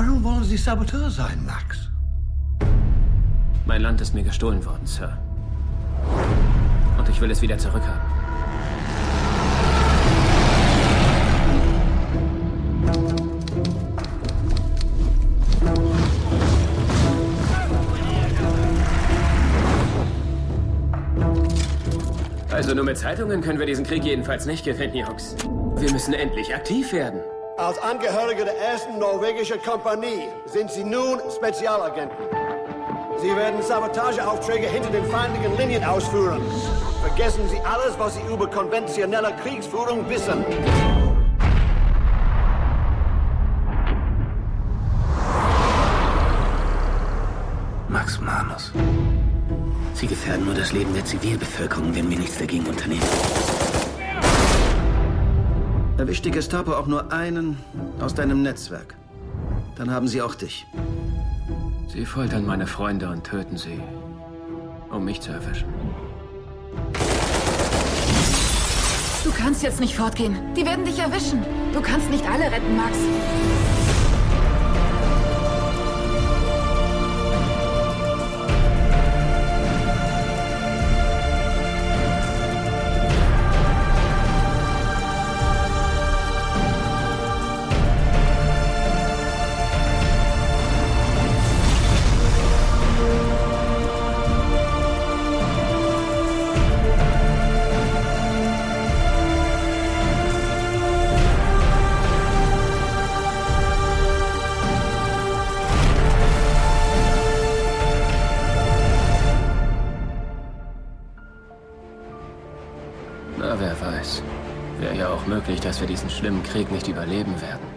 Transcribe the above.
Warum wollen Sie Saboteur sein, Max? Mein Land ist mir gestohlen worden, Sir. Und ich will es wieder zurückhaben. Also nur mit Zeitungen können wir diesen Krieg jedenfalls nicht gewinnen, Jungs. Wir müssen endlich aktiv werden. Als Angehörige der ersten norwegischen Kompanie sind Sie nun Spezialagenten. Sie werden Sabotageaufträge hinter den feindlichen Linien ausführen. Vergessen Sie alles, was Sie über konventionelle Kriegsführung wissen. Max Manus. Sie gefährden nur das Leben der Zivilbevölkerung, wenn wir nichts dagegen unternehmen. Erwischt die Gestapo auch nur einen aus deinem Netzwerk. Dann haben sie auch dich. Sie foltern meine Freunde und töten sie, um mich zu erwischen. Du kannst jetzt nicht fortgehen. Die werden dich erwischen. Du kannst nicht alle retten, Max. Na, wer weiß. Wäre ja auch möglich, dass wir diesen schlimmen Krieg nicht überleben werden.